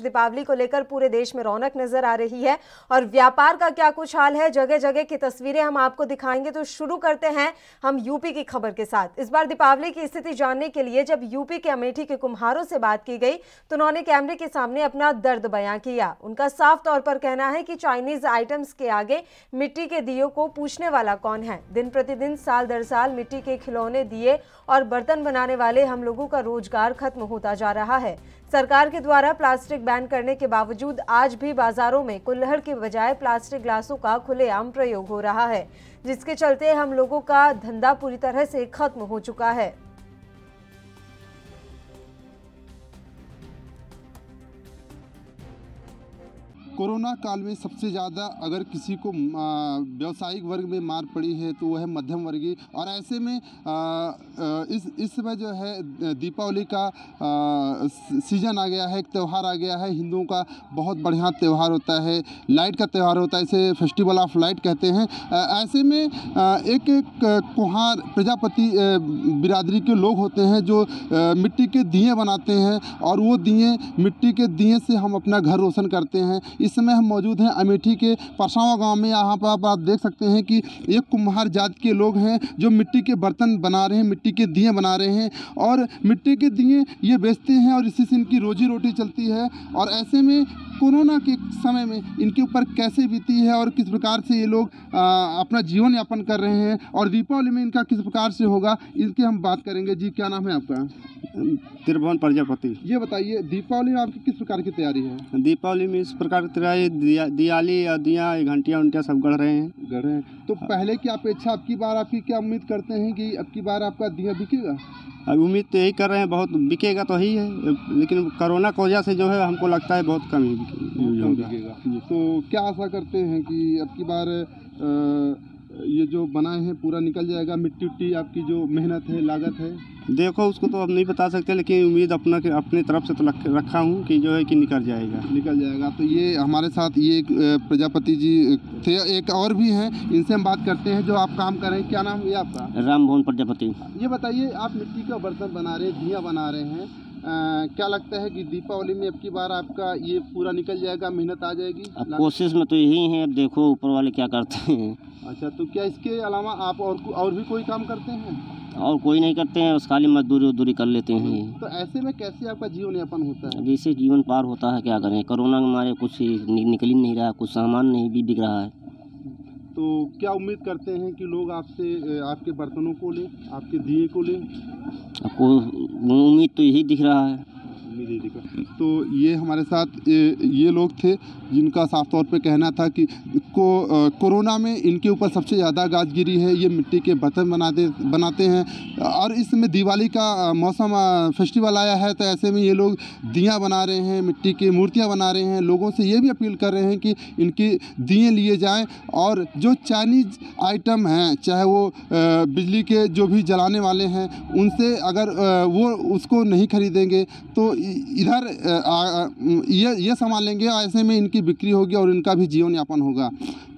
दीपावली को लेकर पूरे देश में रौनक नज़र आ रही है। और व्यापार का क्या कुछ हाल है? जगह जगह की तस्वीरें हम आपको दिखाएँगे। तो शुरू करते हैं हम यूपी की खबर के साथ। इस बार दीपावली की स्थिति जानने के लिए जब यूपी के अमेठी के कुम्हारों से बात की गई तो उन्होंने कैमरे के सामने अपना दर्द बयां किया। उनका साफ़ तौर पर कहना है कि चाइनीज़ आइटम्स के आगे मिट्टी के दियो को पूछने वाला कौन है? दिन प्रतिदिन, साल दर साल मिट्टी के खिलौने दिए और बर्तन बनाने वाले हम लोगों का रोज़गार खत्म होता जा रहा है। सरकार के द्वारा प्लास्टिक बैन करने के बावजूद आज भी बाजारों में कुल्हड़ के बजाय प्लास्टिक ग्लासों का खुलेआम प्रयोग हो रहा है, जिसके चलते हम लोगों का धंधा पूरी तरह से खत्म हो चुका है। कोरोना काल में सबसे ज़्यादा अगर किसी को व्यावसायिक वर्ग में मार पड़ी है तो वह है मध्यम वर्गीय। और ऐसे में इस इस समय जो है, दीपावली का सीज़न आ गया है, एक त्यौहार आ गया है। हिंदुओं का बहुत बढ़िया त्यौहार होता है, लाइट का त्यौहार होता है, इसे फेस्टिवल ऑफ़ लाइट कहते हैं। ऐसे में एक एक कुहार, प्रजापति बिरादरी के लोग होते हैं, जो मिट्टी के दिए बनाते हैं, और वो दिए, मिट्टी के दिए से हम अपना घर रोशन करते हैं। इस समय हम मौजूद हैं अमेठी के परसावा गाँव में। यहाँ पर आप, देख सकते हैं कि एक कुम्हार जात के लोग हैं जो मिट्टी के बर्तन बना रहे हैं मिट्टी के दिए बना रहे हैं और मिट्टी के दिए ये बेचते हैं और इसी से इनकी रोजी रोटी चलती है। और ऐसे में कोरोना के समय में इनके ऊपर कैसे बीती है और किस प्रकार से ये लोग आ, अपना जीवन यापन कर रहे हैं और दीपावली में इनका किस प्रकार से होगा इसकी हम बात करेंगे। जी क्या नाम है आपका? त्रिभुवन प्रजापति। ये बताइए दीपावली में आपकी किस प्रकार की तैयारी है? दीपावली में इस प्रकार की तैयारी दियाली या दिया घंटिया उंटिया सब गढ़ रहे हैं। गढ़ रहे हैं। तो पहले की अपेक्षा अब की बार आपकी क्या उम्मीद करते हैं कि अब की बार आपका दिया बिकेगा? अब उम्मीद तो यही कर रहे हैं बहुत बिकेगा तो ही है लेकिन कोरोना की वजह से जो है हमको लगता है बहुत कम ही। बिकेगा तो क्या आशा करते हैं कि अब की बार ये जो बनाए हैं पूरा निकल जाएगा मिट्टी उट्टी आपकी जो मेहनत है लागत है? देखो उसको तो अब नहीं बता सकते लेकिन उम्मीद अपना अपने तरफ़ से तो रखा हूँ कि जो है कि निकल जाएगा। निकल जाएगा। तो ये हमारे साथ ये प्रजापति जी थे एक और भी हैं इनसे हम बात करते हैं जो आप काम कर रहे हैं। क्या नाम है आपका? राम भवन प्रजापति। ये बताइए आप मिट्टी का बर्तन बना रहे हैं दिया बना रहे हैं आ, क्या लगता है कि दीपावली में अब की बार आपका ये पूरा निकल जाएगा मेहनत आ जाएगी? अब कोशिश में तो यही है अब देखो ऊपर वाले क्या करते हैं। अच्छा तो क्या इसके अलावा आप और और भी कोई काम करते हैं? और कोई नहीं करते हैं उस खाली मजदूरी उजदूरी कर लेते हैं। तो ऐसे में कैसे आपका जीवन यापन होता है? जैसे जीवन पार होता है क्या करें? कोरोना के मारे कुछ निकल ही नहीं रहा कुछ सामान नहीं भी बिक रहा है। तो क्या उम्मीद करते हैं कि लोग आपसे आपके बर्तनों को लें, आपके दिए को लें? आपको उम्मीद तो यही दिख रहा है। तो ये हमारे साथ ये, लोग थे जिनका साफ़ तौर पे कहना था कि को कोरोना में इनके ऊपर सबसे ज़्यादा गाजगिरी है ये मिट्टी के बर्तन बनाते बनाते हैं। और इसमें दिवाली का मौसम फेस्टिवल आया है तो ऐसे में ये लोग दिया बना रहे हैं मिट्टी की मूर्तियाँ बना रहे हैं। लोगों से ये भी अपील कर रहे हैं कि इनकी दिए लिए जाएँ। और जो चाइनीज़ आइटम हैं चाहे वो बिजली के जो भी जलाने वाले हैं उनसे अगर वो उसको नहीं खरीदेंगे तो इधर ये ये संभालेंगे ऐसे में इनकी बिक्री होगी और इनका भी जीवन यापन होगा।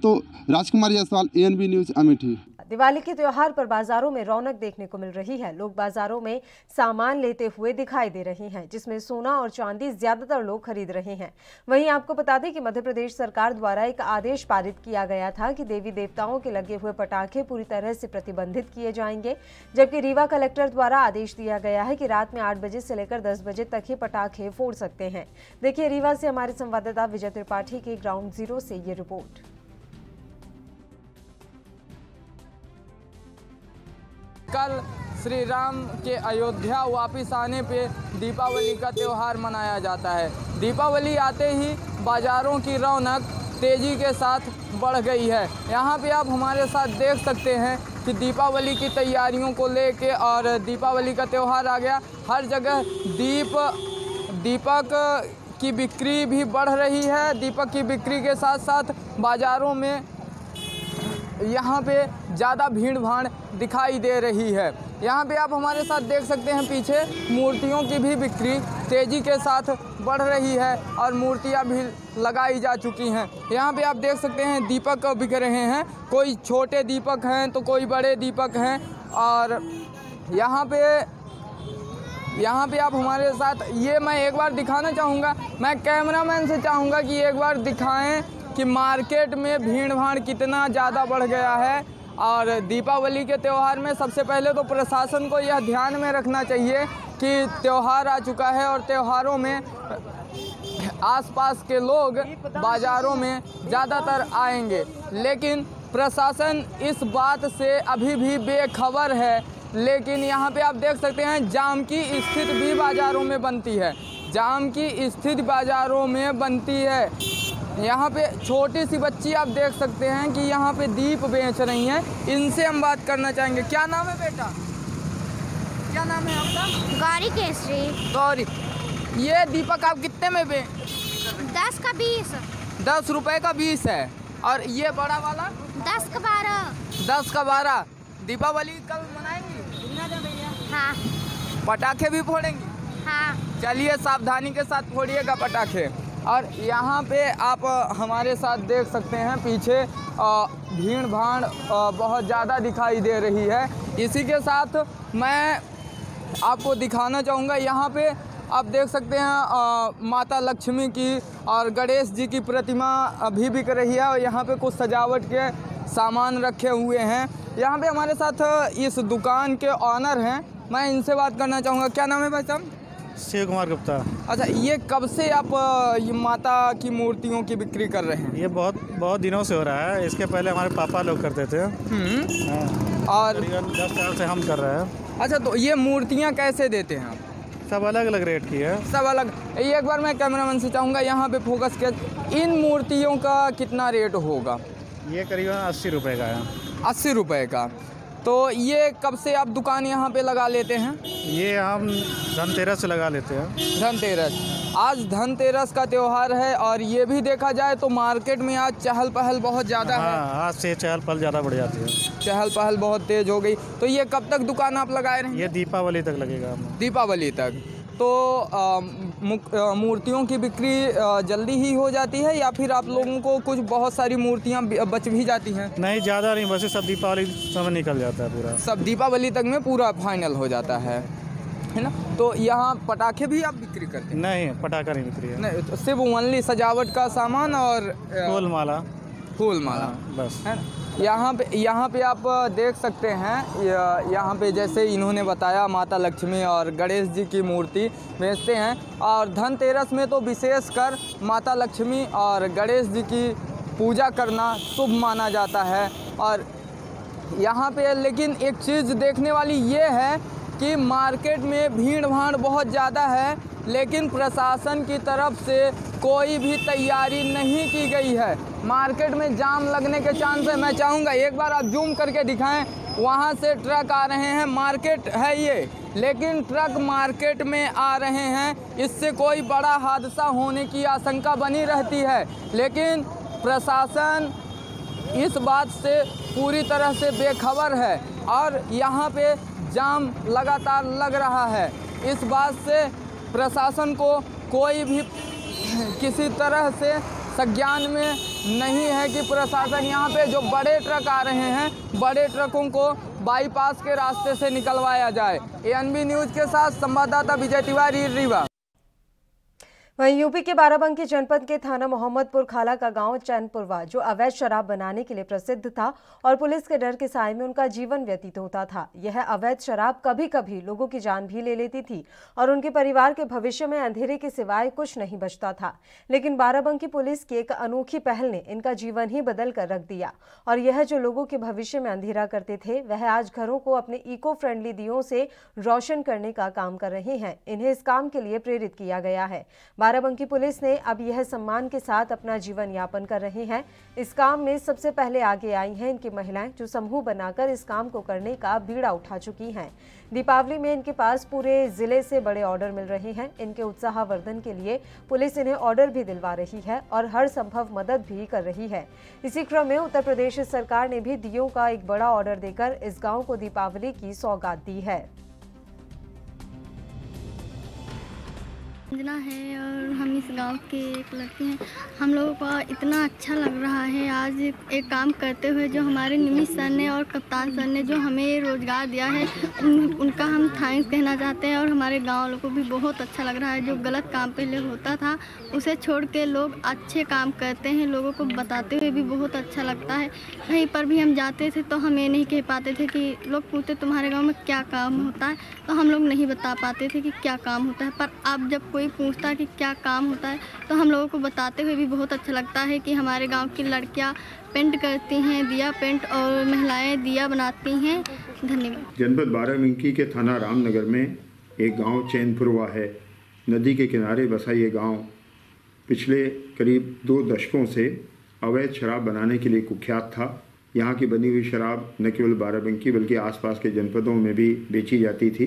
तो राजकुमार जायसवाल ए न्यूज़ अमेठी। दिवाली के त्योहार पर बाजारों में रौनक देखने को मिल रही है। लोग बाजारों में सामान लेते हुए दिखाई दे रहे हैं, जिसमें सोना और चांदी ज़्यादातर लोग खरीद रहे हैं। वहीं आपको बता दें कि मध्य प्रदेश सरकार द्वारा एक आदेश पारित किया गया था कि देवी देवताओं के लगे हुए पटाखे पूरी तरह से प्रतिबंधित किए जाएँगे, जबकि रीवा कलेक्टर द्वारा आदेश दिया गया है कि रात में आठ बजे से लेकर दस बजे तक ही पटाखे फोड़ सकते हैं। देखिए रीवा से हमारे संवाददाता विजय त्रिपाठी की ग्राउंड ज़ीरो से ये रिपोर्ट। कल श्री राम के अयोध्या वापस आने पे दीपावली का त्यौहार मनाया जाता है। दीपावली आते ही बाज़ारों की रौनक तेज़ी के साथ बढ़ गई है। यहाँ पे आप हमारे साथ देख सकते हैं कि दीपावली की तैयारियों को लेके और दीपावली का त्यौहार आ गया। हर जगह दीप, दीपक की बिक्री भी बढ़ रही है। दीपक की बिक्री के साथ साथ बाज़ारों में यहाँ पे ज़्यादा भीड़ भाड़ दिखाई दे रही है। यहाँ पे आप हमारे साथ देख सकते हैं पीछे मूर्तियों की भी बिक्री तेज़ी के साथ बढ़ रही है और मूर्तियाँ भी लगाई जा चुकी हैं। यहाँ पे आप देख सकते हैं दीपक बिक रहे हैं। कोई छोटे दीपक हैं तो कोई बड़े दीपक हैं और यहाँ पे यहाँ पे आप हमारे साथ, ये मैं एक बार दिखाना चाहूँगा। मैं कैमरामैन से चाहूँगा कि एक बार दिखाएँ कि मार्केट में भीड़ भाड़ कितना ज़्यादा बढ़ गया है। और दीपावली के त्यौहार में सबसे पहले तो प्रशासन को यह ध्यान में रखना चाहिए कि त्यौहार आ चुका है और त्यौहारों में आसपास के लोग बाज़ारों में ज़्यादातर आएँगे। लेकिन प्रशासन इस बात से अभी भी बेखबर है। लेकिन यहाँ पे आप देख सकते हैं, जाम की स्थिति भी बाज़ारों में बनती है। जाम की स्थिति बाज़ारों में बनती है। यहाँ पे छोटी सी बच्ची आप देख सकते हैं कि यहाँ पे दीप बेच रही हैं। इनसे हम बात करना चाहेंगे। क्या नाम है बेटा? क्या नाम है आपका? गौरी केसरी। गौरी। ये दीपक आप कितने में बे दस का बीस। दस रुपए का बीस है। और ये बड़ा वाला? दस का बारह। दस का बारह। दीपावली कल मनाएँगे? हाँ। पटाखे भी फोड़ेंगे? हाँ। चलिए सावधानी के साथ फोड़िएगा पटाखे। और यहाँ पे आप हमारे साथ देख सकते हैं पीछे भीड़ भाड़ बहुत ज़्यादा दिखाई दे रही है। इसी के साथ मैं आपको दिखाना चाहूँगा यहाँ पे आप देख सकते हैं अ, माता लक्ष्मी की और गणेश जी की प्रतिमा अभी बिक रही है और यहाँ पे कुछ सजावट के सामान रखे हुए हैं। यहाँ पे हमारे साथ इस दुकान के ऑनर हैं। मैं इनसे बात करना चाहूँगा। क्या नाम है भाई साहब? शिव कुमार गुप्ता। अच्छा ये कब से आप ये माता की मूर्तियों की बिक्री कर रहे हैं? ये बहुत बहुत दिनों से हो रहा है। इसके पहले हमारे पापा लोग करते थे। हम्म, हाँ, और दस साल से हम कर रहे हैं। अच्छा तो ये मूर्तियाँ कैसे देते हैं आप? सब अलग अलग रेट की है। सब अलग। एक बार मैं कैमरामैन से चाहूँगा यहाँ पे फोकस किया इन मूर्तियों का कितना रेट होगा? ये करीबन अस्सी रुपये का है। अस्सी रुपये का। तो ये कब से आप दुकान यहाँ पे लगा लेते हैं? ये हम धनतेरस से लगा लेते हैं। धनतेरस। आज धनतेरस का त्यौहार है और ये भी देखा जाए तो मार्केट में आज चहल पहल बहुत ज़्यादा है। हाँ आज से चहल पहल ज़्यादा बढ़ जाती है। चहल पहल बहुत तेज हो गई। तो ये कब तक दुकान आप लगाए रहे ये दीपावली तक लगेगा दीपावली तक। तो मूर्तियों की बिक्री जल्दी ही हो जाती है या फिर आप लोगों को कुछ बहुत सारी मूर्तियाँ बच भी जाती हैं? नहीं ज़्यादा नहीं बस सब दीपावली समय निकल जाता है पूरा। सब दीपावली तक में पूरा फाइनल हो जाता है है ना? तो यहाँ पटाखे भी आप बिक्री करते हैं? नहीं पटाखा नहीं बिक्री है। नहीं तो सिर्फ़ ओनली सजावट का सामान और फूल माला फूल माला हाँ, बस। है ना? यहाँ पे यहाँ पे आप देख सकते हैं यहाँ पे जैसे इन्होंने बताया माता लक्ष्मी और गणेश जी की मूर्ति बेचते हैं। और धनतेरस में तो विशेषकर माता लक्ष्मी और गणेश जी की पूजा करना शुभ माना जाता है। और यहाँ पे, लेकिन एक चीज़ देखने वाली ये है कि मार्केट में भीड़ भाड़ बहुत ज़्यादा है, लेकिन प्रशासन की तरफ़ से कोई भी तैयारी नहीं की गई है। मार्केट में जाम लगने के चांस है, मैं चाहूँगा एक बार आप जूम करके दिखाएँ, वहाँ से ट्रक आ रहे हैं, मार्केट है ये, लेकिन ट्रक मार्केट में आ रहे हैं, इससे कोई बड़ा हादसा होने की आशंका बनी रहती है। लेकिन प्रशासन इस बात से पूरी तरह से बेखबर है और यहाँ पे जाम लगातार लग रहा है। इस बात से प्रशासन को कोई भी किसी तरह से संज्ञान में नहीं है कि प्रशासन यहाँ पे जो बड़े ट्रक आ रहे हैं, बड़े ट्रकों को बाईपास के रास्ते से निकलवाया जाए। ए न्यूज़ के साथ संवाददाता विजय तिवारी, रीवा। वहीं यूपी के बाराबंकी जनपद के थाना मोहम्मदपुर खाला का गाँव चैनपुरवा, जो अवैध शराब बनाने के लिए प्रसिद्ध था और पुलिस के डर के साय में उनका जीवन व्यतीत होता था। यह अवैध शराब कभी कभी लोगों की जान भी ले लेती थी और उनके परिवार के भविष्य में अंधेरे के सिवाय कुछ नहीं बचता था। लेकिन बाराबंकी पुलिस की एक अनोखी पहल ने इनका जीवन ही बदल कर रख दिया और यह जो लोगों के भविष्य में अंधेरा करते थे, वह आज घरों को अपने इको फ्रेंडली दियों से रोशन करने का काम कर रहे हैं। इन्हें इस काम के लिए प्रेरित किया गया है। बाराबंकी पुलिस ने अब यह सम्मान के साथ अपना जीवन यापन कर रहे हैं। इस काम में सबसे पहले आगे आई हैं इनकी महिलाएँ, जो समूह बनाकर इस काम को करने का बीड़ा उठा चुकी हैं। दीपावली में इनके पास पूरे ज़िले से बड़े ऑर्डर मिल रहे हैं। इनके उत्साहवर्धन के लिए पुलिस इन्हें ऑर्डर भी दिलवा रही है और हर संभव मदद भी कर रही है। इसी क्रम में उत्तर प्रदेश सरकार ने भी दियो का एक बड़ा ऑर्डर देकर इस गाँव को दीपावली की सौगात दी है। अंजना है और हम इस गाँव के एक लड़के हैं। हम लोगों को इतना अच्छा लग रहा है। आज एक काम करते हुए जो हमारे निमित सर ने और कप्तान सर ने जो हमें रोज़गार दिया है उन, उनका हम थैंक्स कहना चाहते हैं और हमारे गाँव वालों को भी बहुत अच्छा लग रहा है। जो गलत काम पहले होता था उसे छोड़ के लोग अच्छे काम करते हैं। लोगों को बताते हुए भी बहुत अच्छा लगता है। कहीं पर भी हम जाते थे तो हम ये नहीं कह पाते थे कि लोग पूछते तुम्हारे गाँव में क्या काम होता है? तो हम लोग नहीं बता पाते थे कि क्या काम होता है। पर अब जब कोई पूछता कि क्या काम होता है तो हम लोगों को बताते हुए भी बहुत अच्छा लगता है कि हमारे गाँव की लड़कियाँ पेंट करती हैं, दिया पेंट और महिलाएँ दिया बनाती हैं। धन्यवाद। जनपद बाराबंकी के थाना रामनगर में एक गाँव चैनपुरवा है। नदी के किनारे बसा ये गाँव। पिछले करीब दो दशकों से अवैध शराब बनाने के लिए कुख्यात था। यहाँ की बनी हुई शराब न केवल बाराबंकी बल्कि आसपास के जनपदों में भी बेची जाती थी।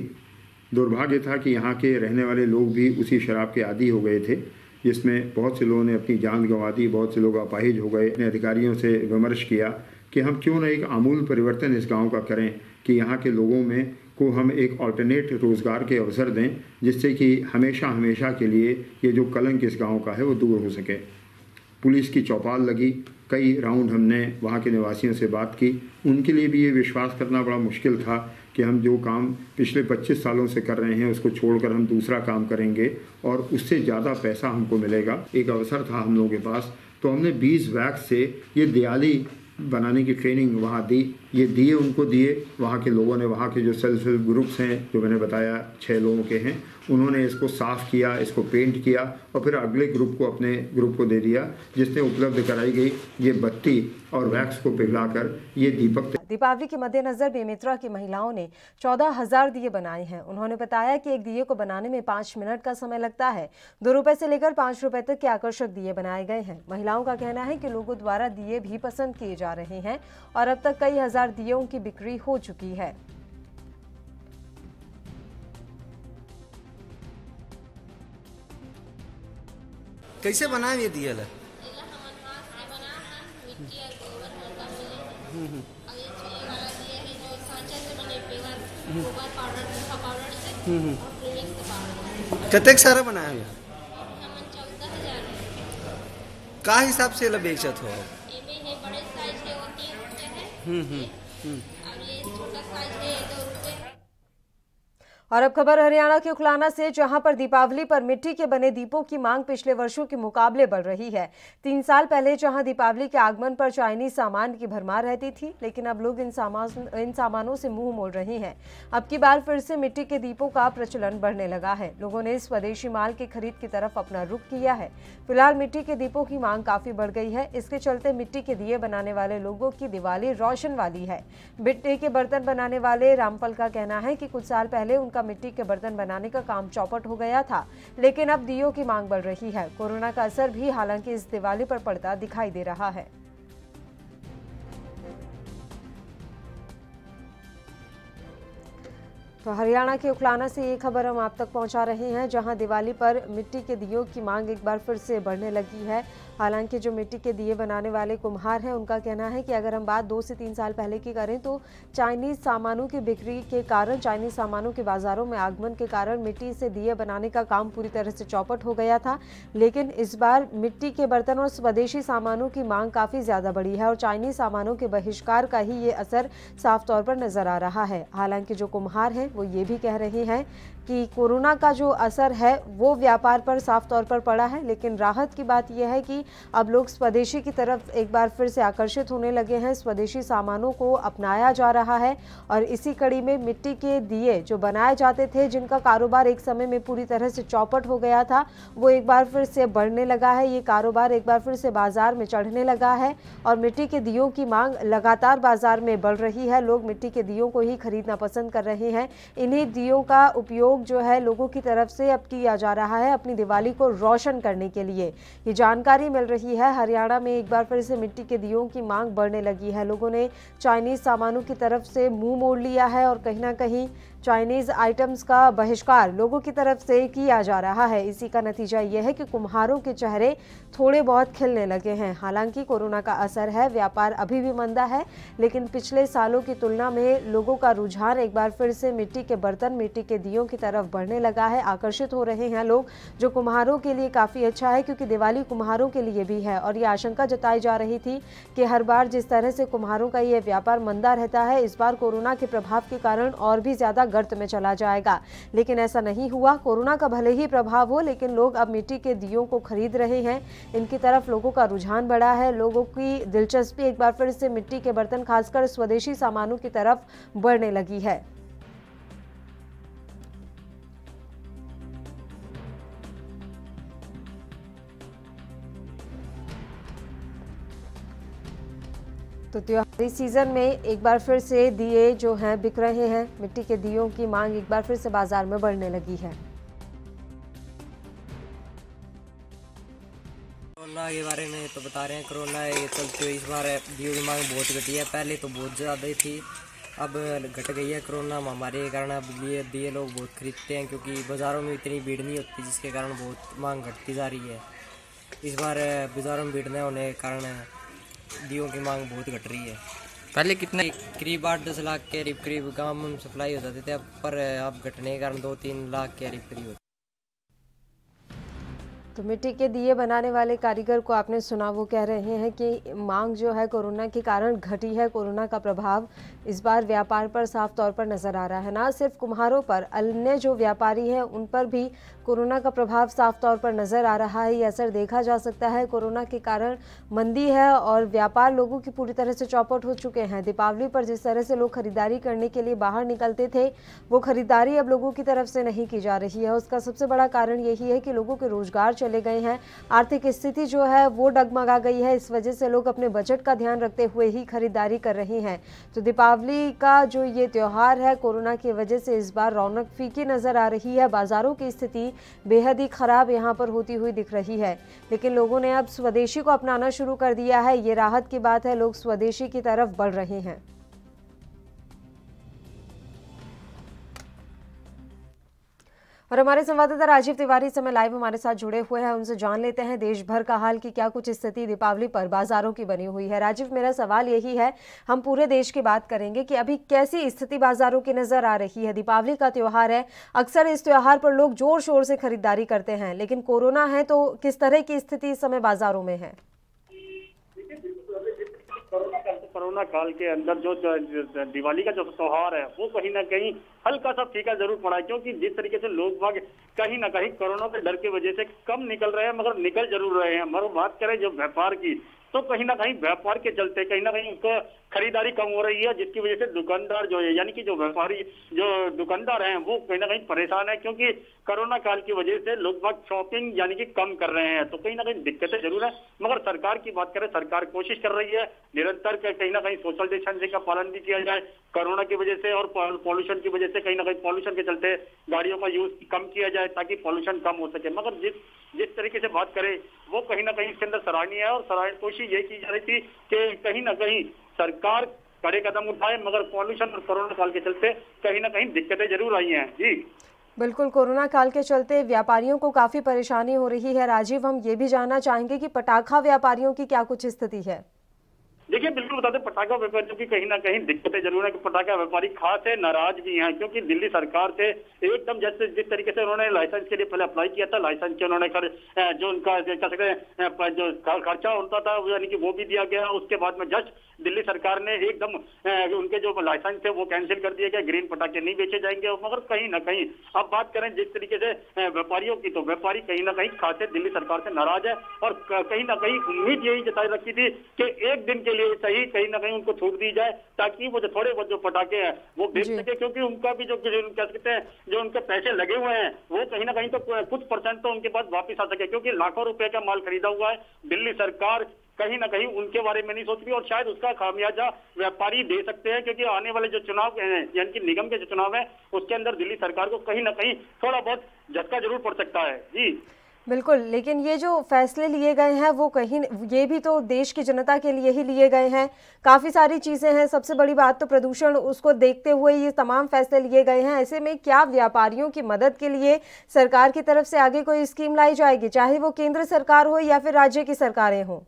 दुर्भाग्य था कि यहाँ के रहने वाले लोग भी उसी शराब के आदि हो गए थे, जिसमें बहुत से लोगों ने अपनी जान गंवा दी, बहुत से लोग अपाहिज हो गए, अपने अधिकारियों से विमर्श किया कि हम क्यों ना एक आमूल परिवर्तन इस गाँव का करें कि यहाँ के लोगों में को हम एक ऑल्टरनेट रोज़गार के अवसर दें, जिससे कि हमेशा हमेशा के लिए ये जो कलंक इस गाँव का है वो दूर हो सके। पुलिस की चौपाल लगी, कई राउंड हमने वहाँ के निवासियों से बात की, उनके लिए भी ये विश्वास करना बड़ा मुश्किल था कि हम जो काम पिछले 25 सालों से कर रहे हैं, उसको छोड़कर हम दूसरा काम करेंगे और उससे ज़्यादा पैसा हमको मिलेगा। एक अवसर था हम लोगों के पास तो हमने 20 वैक्स से ये दियाली बनाने की ट्रेनिंग वहाँ दी। ये दिए उनको दिए, वहाँ के लोगों ने, वहाँ के जो सेल्फ हेल्प ग्रुप्स हैं, जो मैंने बताया छः लोगों के हैं, उन्होंने इसको साफ़ किया, इसको पेंट किया और फिर अगले ग्रुप को अपने ग्रुप को दे दिया, जिसने उपलब्ध कराई गई ये बत्ती और वैक्स को पिघलाकर ये दीपक दीपावली के मद्देनजर बेमित्रा की महिलाओं ने चौदह हज़ार दिए बनाए हैं। उन्होंने बताया कि एक दिए को बनाने में पाँच मिनट का समय लगता है। दो रुपए से लेकर पाँच रुपए तक के आकर्षक दिए बनाए गए हैं। महिलाओं का कहना है कि लोगों द्वारा दिए भी पसंद किए जा रहे हैं और अब तक कई हज़ार दियों की बिक्री हो चुकी है। कैसे बनाए ये दिया ला? कतेक सारा बनाया हुआ का हिसाब से ला बेचत हो? हम्म हम्म हम्म। और अब खबर हरियाणा के उखलाना से, जहाँ पर दीपावली पर मिट्टी के बने दीपों की मांग पिछले वर्षों के मुकाबले बढ़ रही है। तीन साल पहले जहाँ दीपावली के आगमन पर चाइनीज़ सामान की भरमार रहती थी, लेकिन अब लोग इन सामान, इन सामानों से मुँह मोड़ रहे हैं। अब की बार फिर से मिट्टी के दीपों का प्रचलन बढ़ने लगा है। लोगों ने स्वदेशी माल की खरीद की तरफ़ अपना रुख किया है। फ़िलहाल मिट्टी के दीपों की मांग काफ़ी बढ़ गई है। इसके चलते मिट्टी के दिए बनाने वाले लोगों की दिवाली रोशन वाली है। मिट्टी के बर्तन बनाने वाले रामपल का कहना है कि कुछ साल पहले उनका मिट्टी के बर्तन बनाने का काम चौपट हो गया था, लेकिन अब दियो की मांग बढ़ रही है। कोरोना का असर भी हालाँकि इस दिवाली पर पड़ता दिखाई दे रहा है। तो हरियाणा के उखलाना से ये खबर हम आप तक पहुँचा रहे हैं, जहाँ दिवाली पर मिट्टी के दियों की मांग एक बार फिर से बढ़ने लगी है। हालाँकि जो मिट्टी के दिए बनाने वाले कुम्हार हैं, उनका कहना है कि अगर हम बात दो से तीन साल पहले की करें तो चाइनीज़ सामानों की बिक्री के कारण, चाइनीज़ सामानों के बाजारों में आगमन के कारण मिट्टी से दिए बनाने का काम पूरी तरह से चौपट हो गया था। लेकिन इस बार मिट्टी के बर्तन और स्वदेशी सामानों की मांग काफ़ी ज़्यादा बढ़ी है और चाइनीज़ सामानों के बहिष्कार का ही ये असर साफ़ तौर पर नज़र आ रहा है। हालाँकि जो कुम्हार हैं, वो ये भी कह रहे हैं कि कोरोना का जो असर है, वो व्यापार पर साफ़ तौर पर पड़ा है, लेकिन राहत की बात यह है कि अब लोग स्वदेशी की तरफ़ एक बार फिर से आकर्षित होने लगे हैं। स्वदेशी सामानों को अपनाया जा रहा है और इसी कड़ी में मिट्टी के दिए जो बनाए जाते थे, जिनका कारोबार एक समय में पूरी तरह से चौपट हो गया था, वो एक बार फिर से बढ़ने लगा है। ये कारोबार एक बार फिर से बाज़ार में चढ़ने लगा है और मिट्टी के दियों की मांग लगातार बाज़ार में बढ़ रही है। लोग मिट्टी के दियों को ही खरीदना पसंद कर रहे हैं। इन्हीं दियों का उपयोग जो है, लोगों की तरफ़ से अब किया जा रहा है अपनी दिवाली को रोशन करने के लिए। ये जानकारी मिल रही है। हरियाणा में एक बार फिर से मिट्टी के दियों की मांग बढ़ने लगी है। लोगों ने चाइनीज़ सामानों की तरफ़ से मुँह मोड़ लिया है और कहीं ना कहीं चाइनीज़ आइटम्स का बहिष्कार लोगों की तरफ़ से किया जा रहा है। इसी का नतीजा यह है कि कुम्हारों के चेहरे थोड़े बहुत खिलने लगे हैं। हालाँकि कोरोना का असर है, व्यापार अभी भी मंदा है, लेकिन पिछले सालों की तुलना में लोगों का रुझान एक बार फिर से मिट्टी के बर्तन, मिट्टी के दियों की तरफ़ बढ़ने लगा है। आकर्षित हो रहे हैं लोग, जो कुम्हारों के लिए काफ़ी अच्छा है, क्योंकि दिवाली कुम्हारों के लिए भी है और ये आशंका जताई जा रही थी कि हर बार जिस तरह से कुम्हारों का ये व्यापार मंदा रहता है, इस बार कोरोना के प्रभाव के कारण और भी ज़्यादा गर्त में चला जाएगा। लेकिन ऐसा नहीं हुआ। कोरोना का भले ही प्रभाव हो, लेकिन लोग अब मिट्टी के दियों को खरीद रहे हैं। इनकी तरफ़ लोगों का रुझान बढ़ा है। लोगों की दिलचस्पी एक बार फिर से मिट्टी के बर्तन, खासकर स्वदेशी सामानों की तरफ़ बढ़ने लगी है। तो त्योहारी सीज़न में एक बार फिर से दिए जो हैं बिक रहे हैं, मिट्टी के दियों की मांग एक बार फिर से बाज़ार में बढ़ने लगी है। कोरोना के बारे में तो बता रहे हैं, कोरोना ये चलते इस बार दियो की मांग बहुत घटी है। पहले तो बहुत ज़्यादा थी, अब घट गई है कोरोना महामारी के कारण। अब ये दिए लोग बहुत खरीदते हैं क्योंकि बाज़ारों में इतनी भीड़ नहीं होती जिसके कारण बहुत मांग घटती जा रही है। इस बार बाज़ारों में भीड़ न होने के कारण दियों की मांग बहुत घट रही है। पहले कितने? करीब आठ दस लाख के करीब करीब गाँव में सप्लाई हो जाते थे अब पर अब घटने के कारण दो तीन लाख के करीब करीब तो मिट्टी के दिए बनाने वाले कारीगर को आपने सुना वो कह रहे हैं कि मांग जो है कोरोना के कारण घटी है कोरोना का प्रभाव इस बार व्यापार पर साफ़ तौर पर नज़र आ रहा है ना, सिर्फ़ कुम्हारों पर, अन्य जो व्यापारी हैं, उन पर भी कोरोना का प्रभाव साफ़ तौर पर नज़र आ रहा है। ये असर देखा जा सकता है। कोरोना के कारण मंदी है और व्यापार लोगों की पूरी तरह से चौपट हो चुके हैं। दीपावली पर जिस तरह से लोग खरीदारी करने के लिए बाहर निकलते थे, वो खरीदारी अब लोगों की तरफ़ से नहीं की जा रही है। उसका सबसे बड़ा कारण यही है कि लोगों के रोज़गार चले गए हैं। आर्थिक स्थिति जो है, वो डगमगा गई है। इस वजह से लोग अपने बजट का ध्यान रखते हुए ही खरीदारी कर रहे हैं। तो दीपावली का जो ये त्यौहार है, कोरोना की वजह से इस बार रौनक फीकी नज़र आ रही है। बाज़ारों की स्थिति बेहद ही ख़राब यहाँ पर होती हुई दिख रही है। लेकिन लोगों ने अब स्वदेशी को अपनाना शुरू कर दिया है। ये राहत की बात है। लोग स्वदेशी की तरफ़ बढ़ रहे हैं। और हमारे संवाददाता राजीव तिवारी समय लाइव हमारे साथ जुड़े हुए हैं, उनसे जान लेते हैं देश भर का हाल की क्या कुछ स्थिति दीपावली पर बाजारों की बनी हुई है। राजीव, मेरा सवाल यही है, हम पूरे देश की बात करेंगे कि अभी कैसी स्थिति बाजारों की नज़र आ रही है? दीपावली का त्यौहार है, अक्सर इस त्यौहार पर लोग ज़ोर शोर से खरीदारी करते हैं, लेकिन कोरोना है तो किस तरह की स्थिति इस समय बाजारों में है? कोरोना काल के अंदर जो दिवाली का जो त्यौहार है, वो कहीं ना कहीं हल्का सा फीका ज़रूर पड़ा है, क्योंकि जिस तरीके से लोग बाग कहीं ना कहीं कोरोना के डर की वजह से कम निकल रहे हैं, मगर निकल ज़रूर रहे हैं। मगर बात करें जो व्यापार की तो कहीं ना कहीं व्यापार के चलते कहीं ना कहीं उसको खरीदारी कम हो रही है, जिसकी वजह से दुकानदार जो है, यानी कि जो व्यापारी, जो दुकानदार हैं, वो कहीं ना कहीं परेशान है, क्योंकि कोरोना काल की वजह से लोग बहुत शॉपिंग यानी कि कम कर रहे हैं। तो कहीं ना कहीं दिक्कतें ज़रूर है, मगर सरकार की बात करें, सरकार कोशिश कर रही है, निरंतर कहीं ना कहीं सोशल डिस्टेंसिंग का पालन भी किया जाए कोरोना की वजह से और पॉल्यूशन की वजह से कहीं ना कहीं पॉल्यूशन के चलते गाड़ियों का यूज़ कम किया जाए ताकि पॉल्यूशन कम हो सके। मगर जिस जिस तरीके से बात करें, वो कहीं ना कहीं इसके अंदर सराहनीय है और सराहनीय कोशिश ये की जा रही थी कि कहीं ना कहीं सरकार कड़े कदम उठाए, मगर पॉल्यूशन और कोरोना काल के चलते कहीं ना कहीं दिक्कतें ज़रूर आई हैं। जी। बिल्कुल, कोरोना काल के चलते व्यापारियों को काफ़ी परेशानी हो रही है। राजीव, हम ये भी जानना चाहेंगे कि पटाखा व्यापारियों की क्या कुछ स्थिति है? देखिए, बिल्कुल बता दें, पटाखा व्यापारियों की कहीं ना कहीं दिक्कतें ज़रूर है कि पटाखा व्यापारी खास है, नाराज़ भी हैं, क्योंकि दिल्ली सरकार से एकदम जैसे जिस तरीके से उन्होंने लाइसेंस के लिए पहले अप्लाई किया था लाइसेंस के उन्होंने कर जो उनका कह सकते हैं जो खर्चा होता था यानी कि वो भी दिया गया। उसके बाद में जस्ट दिल्ली सरकार ने एकदम उनके जो लाइसेंस थे, वो कैंसिल कर दिए गए ग्रीन पटाखे नहीं बेचे जाएँगे। मगर कहीं ना कहीं, अब बात करें जिस तरीके से व्यापारियों की तो व्यापारी कहीं ना कहीं खासे दिल्ली सरकार से नाराज़ है और कहीं ना कहीं उम्मीद यही जताई रखी थी कि एक दिन के लिए सही कहीं ना कहीं उनको छूट दी जाए ताकि वो जो थोड़े बहुत जो पटाखे हैं वो बेच सके क्योंकि उनका भी जो कह सकते हैं जो उनके पैसे लगे हुए हैं वो कहीं ना कहीं तो कुछ परसेंट तो उनके पास वापिस आ सके क्योंकि लाखों रुपए का माल खरीदा हुआ है दिल्ली सरकार कहीं ना कहीं उनके बारे में नहीं सोच रही और शायद उसका खामियाजा व्यापारी दे सकते हैं क्योंकि आने वाले जो चुनाव हैं यानी कि निगम के जो चुनाव है उसके अंदर दिल्ली सरकार को कहीं ना कहीं थोड़ा बहुत झटका ज़रूर पड़ सकता है। जी। बिल्कुल, लेकिन ये जो फैसले लिए गए हैं, वो कहीं ये भी तो देश की जनता के लिए ही लिए गए हैं। काफ़ी सारी चीज़ें हैं। सबसे बड़ी बात तो प्रदूषण, उसको देखते हुए ये तमाम फैसले लिए गए हैं। ऐसे में क्या व्यापारियों की मदद के लिए सरकार की तरफ़ से आगे कोई स्कीम लाई जाएगी? चाहे वो केंद्र सरकार हो या फिर राज्य की सरकारें हों।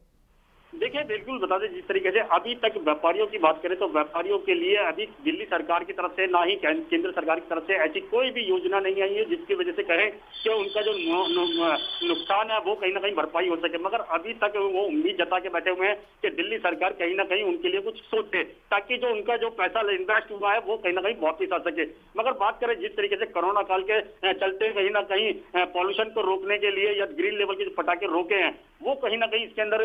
देखिए, बिल्कुल बता दें, जिस तरीके से अभी तक व्यापारियों की बात करें तो व्यापारियों के लिए अभी दिल्ली सरकार की तरफ़ से ना ही केंद्र सरकार की तरफ़ से ऐसी कोई भी योजना नहीं आई है, जिसकी वजह से कहें कि उनका जो नुकसान है, वो कहीं ना कहीं भरपाई हो सके। मगर अभी तक वो उम्मीद जता के बैठे हुए हैं कि दिल्ली सरकार कहीं ना कहीं उनके लिए कुछ सोचे, ताकि जो उनका जो पैसा इन्वेस्ट हुआ है, वो कहीं ना कहीं वापिस आ सके। मगर बात करें, जिस तरीके से कोरोना काल के चलते कहीं ना कहीं पॉल्यूशन को रोकने के लिए या ग्रीन लेवल के जो पटाखे रोके हैं, वो कहीं ना कहीं इसके अंदर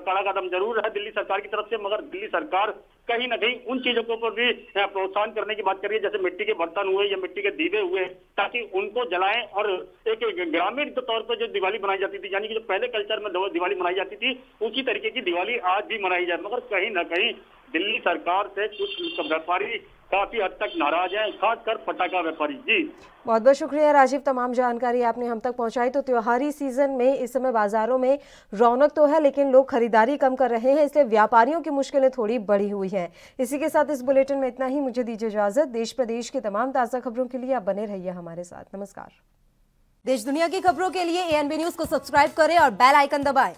कड़ा कदम ज़रूर है दिल्ली सरकार की तरफ़ से, मगर दिल्ली सरकार कहीं ना कहीं उन चीज़ों के ऊपर भी प्रोत्साहन करने की बात करिए जैसे मिट्टी के बर्तन हुए या मिट्टी के दीवे हुए, ताकि उनको जलाएँ और एक ग्रामीण तौर पर जो दिवाली मनाई जाती थी, यानी कि जो पहले कल्चर में दिवाली मनाई जाती थी, उसी तरीके की दिवाली आज भी मनाई जाए, मगर कहीं ना कहीं दिल्ली सरकार से कुछ व्यापारी काफ़ी हद तक नाराज़ हैं खासकर पटाखा व्यापारी। जी। बहुत बहुत शुक्रिया राजीव तमाम जानकारी आपने हम तक पहुंचाई। तो त्योहारी सीज़न में इस समय बाजारों में रौनक तो है लेकिन लोग खरीदारी कम कर रहे हैं इसलिए व्यापारियों की मुश्किलें थोड़ी बढ़ी हुई हैं। इसी के साथ इस बुलेटिन में इतना ही। मुझे दीजिए इजाज़त। देश प्रदेश की तमाम ताज़ा खबरों के लिए आप बने रहिए हमारे साथ। नमस्कार। देश दुनिया की खबरों के लिए ए न्यूज़ को सब्सक्राइब करें और बेल आइकन दबाएँ।